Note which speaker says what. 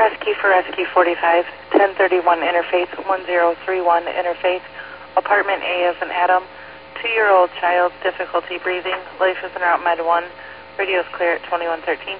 Speaker 1: Rescue for Rescue 45, 1031 Interface, 1031 Interface, Apartment A as an Adam, two-year-old child, difficulty breathing, life is in route Med 1, radio is clear at 2113.